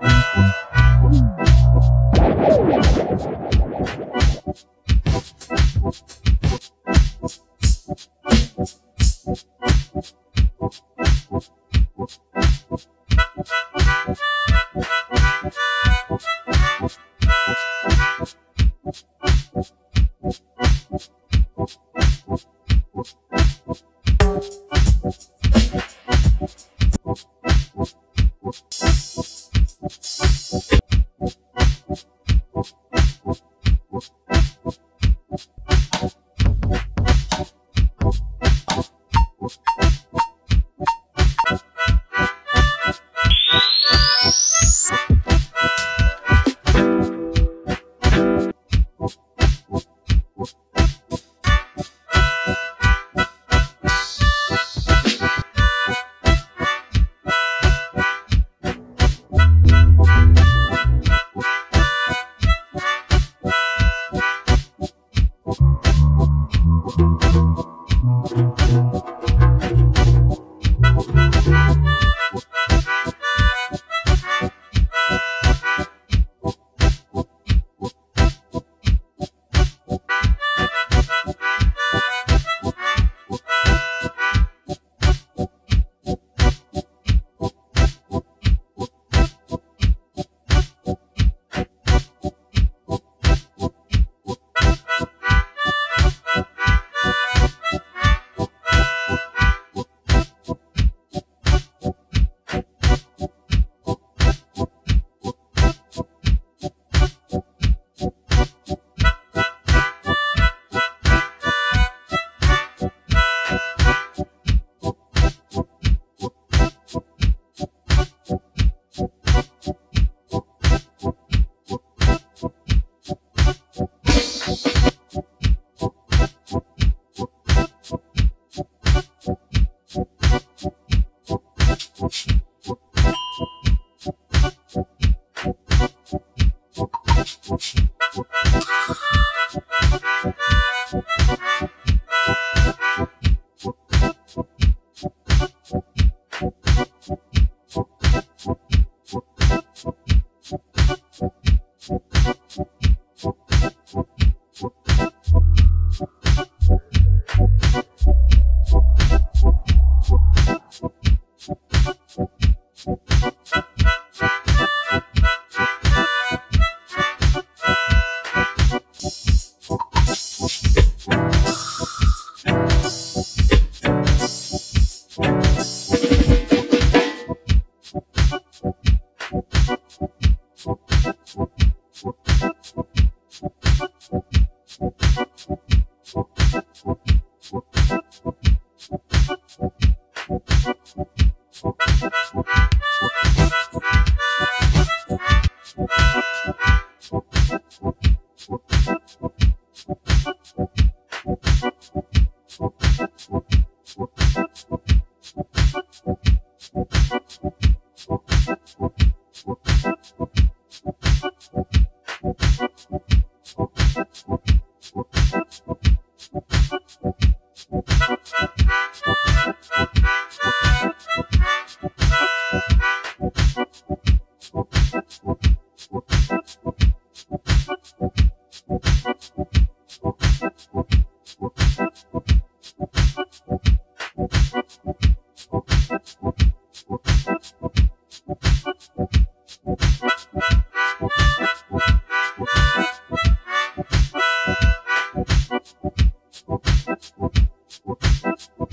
Thank What's Thank you. Ha ha ha! You. Thank you.